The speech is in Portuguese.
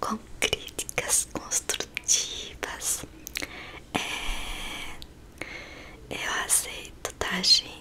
com críticas construtivas. É, eu aceito, tá, gente?